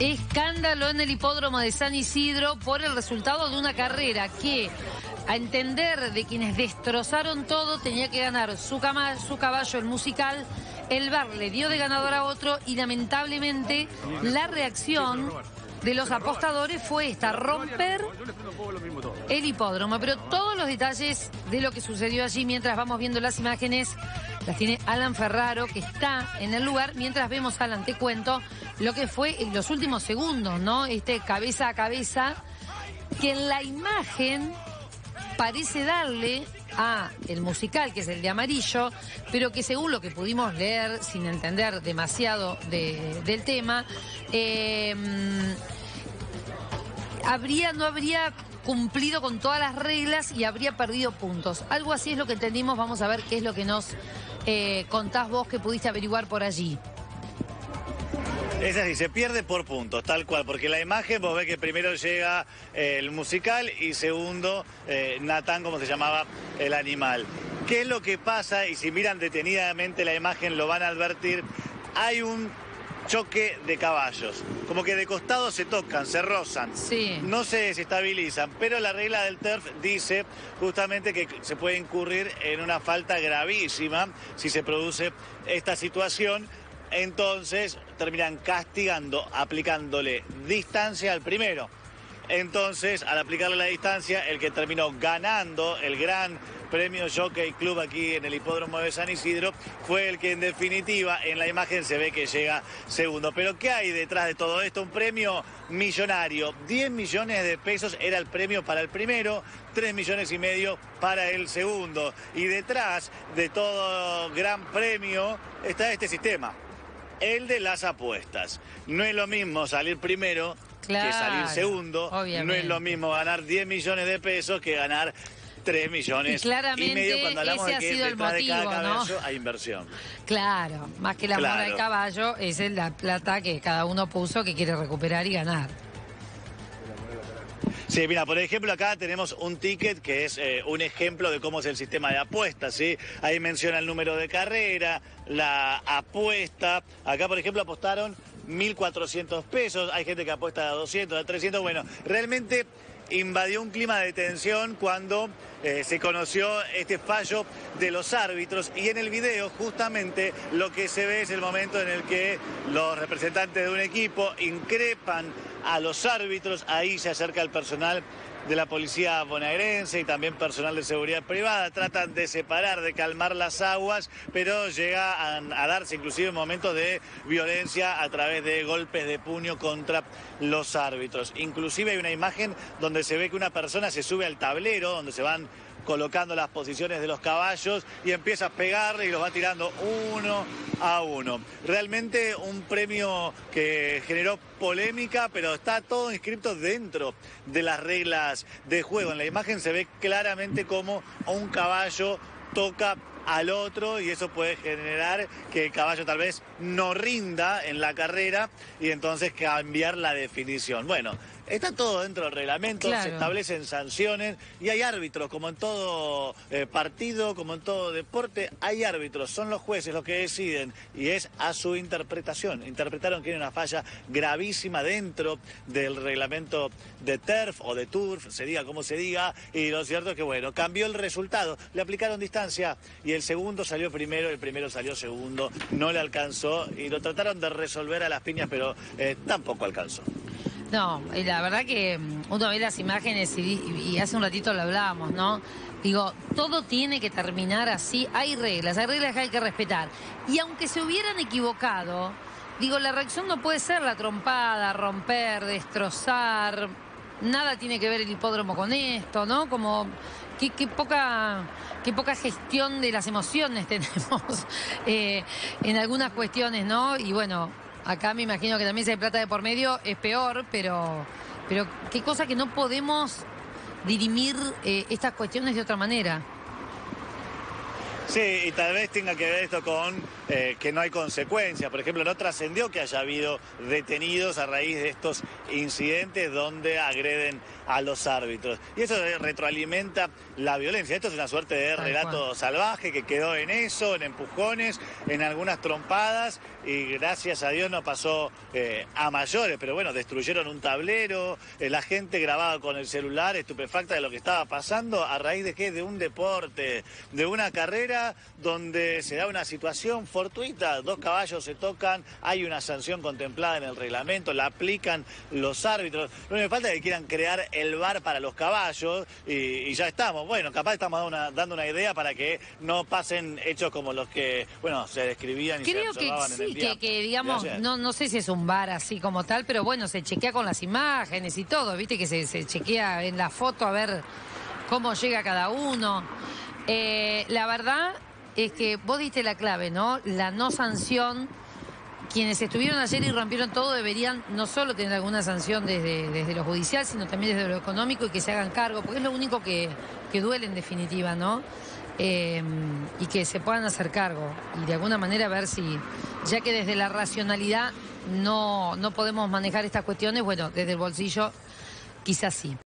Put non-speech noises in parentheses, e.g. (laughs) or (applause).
Escándalo en el hipódromo de San Isidro por el resultado de una carrera que, a entender de quienes destrozaron todo, tenía que ganar su, su caballo, el musical. El bar le dio de ganador a otro y lamentablemente la reacción de los apostadores fue esta, romper el hipódromo. Pero todos los detalles de lo que sucedió allí mientras vamos viendo las imágenes las tiene Alan Ferraro, que está en el lugar. Mientras vemos, Alan, te cuento lo que fue en los últimos segundos, ¿no? Este cabeza a cabeza, que en la imagen parece darle a el musical, que es el de amarillo, pero que según lo que pudimos leer, sin entender demasiado del tema, eh, habría, no habría cumplido con todas las reglas y habría perdido puntos. Algo así es lo que entendimos. Vamos a ver qué es lo que nos eh, contás vos que pudiste averiguar por allí. Es así, se pierde por puntos, tal cual, porque la imagen vos ves que primero llega eh, el musical y segundo eh, Natán, como se llamaba el animal. ¿Qué es lo que pasa? Y si miran detenidamente la imagen lo van a advertir. Hay un choque de caballos. Como que de costado se tocan, se rozan. Sí. No se desestabilizan, pero la regla del TERF dice justamente que se puede incurrir en una falta gravísima si se produce esta situación. Entonces terminan castigando, aplicándole distancia al primero. Entonces, al aplicarle la distancia, el que terminó ganando el gran premio Jockey Club aquí en el hipódromo de San Isidro fue el que en definitiva en la imagen se ve que llega segundo. Pero ¿qué hay detrás de todo esto? Un premio millonario. 10 millones de pesos era el premio para el primero, 3 millones y medio para el segundo. Y detrás de todo gran premio está este sistema el de las apuestas. No es lo mismo salir primero que salir segundo. No es lo mismo ganar 10 millones de pesos que ganar 3 millones y, claramente medio cuando hablamos ese de que ha sido el motivo, de cada caballo ¿no? hay inversión. Claro, más que la mora del caballo, es la plata que cada uno puso que quiere recuperar y ganar. Sí, mira, por ejemplo, acá tenemos un ticket que es eh, un ejemplo de cómo es el sistema de apuestas, ¿sí? Ahí menciona el número de carrera, la apuesta. Acá, por ejemplo, apostaron 1.400 pesos. Hay gente que apuesta a 200, a 300. Bueno, realmente invadió un clima de tensión cuando eh, se conoció este fallo de los árbitros y en el video justamente lo que se ve es el momento en el que los representantes de un equipo increpan a los árbitros, ahí se acerca el personal de la policía bonaerense y también personal de seguridad privada. Tratan de separar, de calmar las aguas, pero llega a, darse inclusive momentos de violencia a través de golpes de puño contra los árbitros. Inclusive hay una imagen donde se ve que una persona se sube al tablero, donde se van colocando las posiciones de los caballos y empieza a pegarle y los va tirando uno a uno. Realmente un premio que generó polémica, pero está todo inscrito dentro de las reglas de juego. En la imagen se ve claramente cómo un caballo toca al otro y eso puede generar que el caballo tal vez no rinda en la carrera y entonces cambiar la definición. Bueno, Está todo dentro del reglamento, se establecen sanciones y hay árbitros, como en todo eh, partido, como en todo deporte, hay árbitros, son los jueces los que deciden y es a su interpretación. Interpretaron que hay una falla gravísima dentro del reglamento de TERF o de TURF, se diga como se diga, y lo cierto es que, bueno, cambió el resultado, le aplicaron distancia y el segundo salió primero, el primero salió segundo, no le alcanzó y lo trataron de resolver a las piñas, pero eh, tampoco alcanzó. No, la verdad que mm, uno ve las imágenes y, hace un ratito lo hablábamos, ¿no? Digo, todo tiene que terminar así. Hay reglas, hay reglas que hay que respetar. Y aunque se hubieran equivocado, digo, la reacción no puede ser la trompada, romper, destrozar. Nada tiene que ver el hipódromo con esto, ¿no? Como qué, poca qué poca gestión de las emociones (laughs) tenemos eh, en algunas cuestiones, ¿no? Y bueno, Acá me imagino que también si plata de por medio es peor, pero, pero qué cosa que no podemos dirimir eh, estas cuestiones de otra manera. Sí, y tal vez tenga que ver esto con eh, que no hay consecuencias. Por ejemplo, no trascendió que haya habido detenidos a raíz de estos incidentes donde agreden a los árbitros. Y eso retroalimenta la violencia. Esto es una suerte de relato salvaje que quedó en eso, en empujones, en algunas trompadas y gracias a Dios no pasó eh, a mayores, pero bueno, destruyeron un tablero, eh, la gente grababa con el celular estupefacta de lo que estaba pasando a raíz de qué, de un deporte, de una carrera donde se da una situación fortuita, dos caballos se tocan, hay una sanción contemplada en el reglamento, la aplican los árbitros, lo único que falta es que quieran crear el bar para los caballos y, ya estamos, bueno, capaz estamos dando una, idea para que no pasen hechos como los que, bueno, se describían y se observaban en el que, digamos, no, no sé si es un bar así como tal, pero bueno, se chequea con las imágenes y todo, viste que se, chequea en la foto a ver cómo llega cada uno. Eh, la verdad es que vos diste la clave, ¿no? La no sanción. Quienes estuvieron ayer y rompieron todo deberían no solo tener alguna sanción desde, desde lo judicial, sino también desde lo económico y que se hagan cargo, porque es lo único que, que duele en definitiva, ¿no? Em, y que se puedan hacer cargo y de alguna manera ver si, ya que desde la racionalidad no, no podemos manejar estas cuestiones, bueno, desde el bolsillo quizás sí.